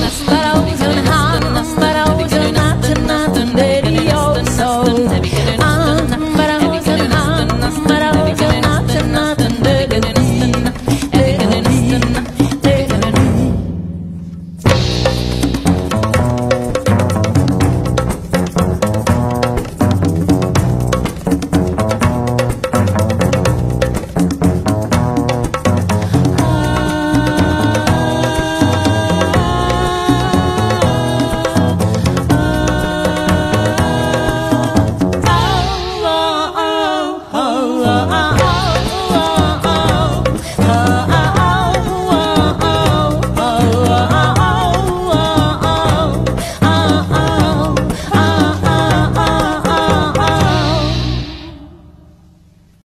That's what I was gonna have.